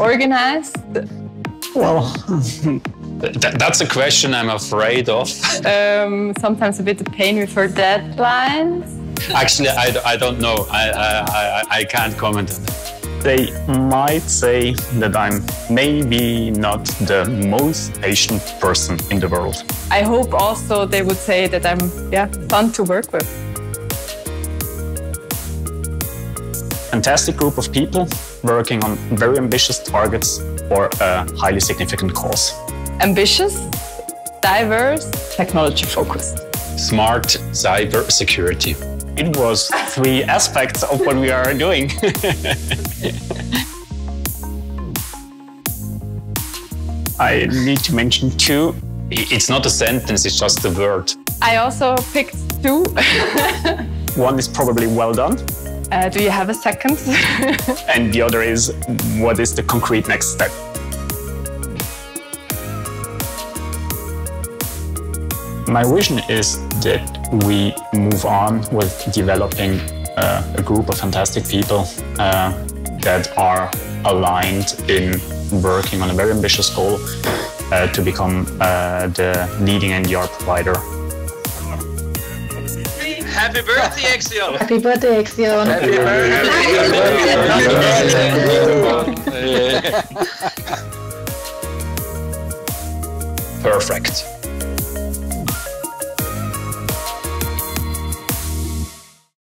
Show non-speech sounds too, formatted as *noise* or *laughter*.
organized? Well, Th- that's a question I'm afraid of. *laughs* Um, sometimes a bit of pain with her deadlines. Actually, I don't know. I, I, I, I can't comment on that. they might say that I'm maybe not the most patient person in the world. I hope also they would say that I'm yeah fun to work with. Fantastic group of people working on very ambitious targets for a highly significant cause. Ambitious, diverse, technology focused. Smart cyber security. It was three *laughs* aspects of what we are doing. *laughs* I need to mention two. It's not a sentence, it's just a word. I also picked two. *laughs* One is probably well done, Uh, do you have a second? *laughs* and the other is what is the concrete next step. My vision is that we move on with developing uh, a group of fantastic people uh, that are aligned in working on a very ambitious goal uh, to become uh, the leading NDR provider Happy birthday, Exeon! Happy birthday, Exeon. Perfect.